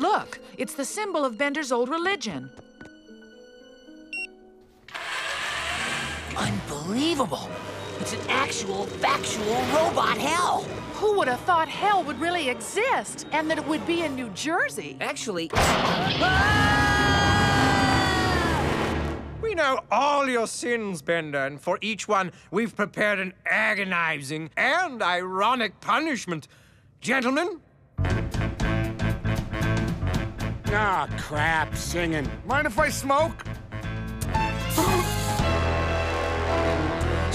Look, it's the symbol of Bender's old religion. Unbelievable. It's an actual, factual robot hell. Who would have thought hell would really exist and that it would be in New Jersey? Actually, We know all your sins, Bender, and for each one, we've prepared an agonizing and ironic punishment. Gentlemen, Ah, crap, singing. Mind if I smoke?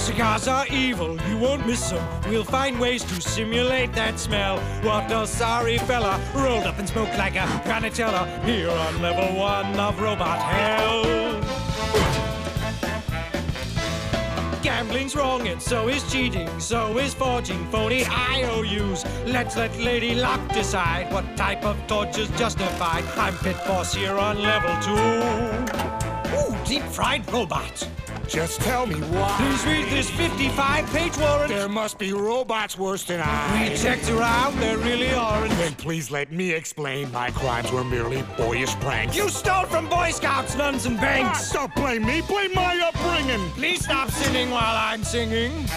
cigars are evil, you won't miss them. We'll find ways to simulate that smell. What a sorry fella, rolled up and smoked like a panatella here on level one of Robot Hell. Gambling's wrong and so is cheating, so is forging phony IOUs. Let's let Lady Luck decide what type of torture's justified. I'm Pit Boss here on level two. Ooh, deep fried robots. Just tell me why. Please read this 55-page warrant. There must be robots worse than I. We checked around, there really aren't. Then please let me explain my crimes were merely boyish pranks. You stole from Boy Scouts, nuns, and Ah, banks. don't blame me, blame my upbringing. Please stop singing while I'm singing.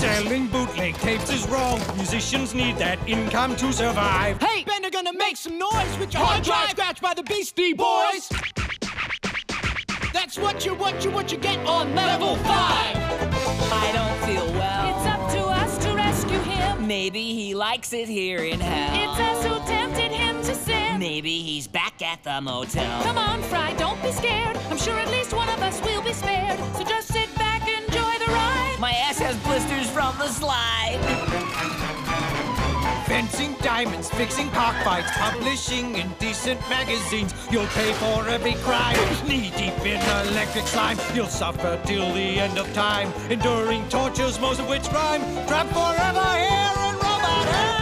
Selling bootleg tapes is wrong. Musicians need that income to survive. Hey, Bender gonna make some noise with your hard drive scratched by the Beastie Boys. That's what you, what you, what you get on level five. I don't feel well. It's up to us to rescue him. Maybe he likes it here in hell. It's us who tempted him to sin. Maybe he's back at the motel. Come on, Fry, don't be scared. blisters from the slide. Fencing diamonds, fixing cockfights, publishing indecent magazines. You'll pay for every crime. Knee deep in electric slime, you'll suffer till the end of time. Enduring tortures, most of which rhyme. Trapped forever here in robot hell.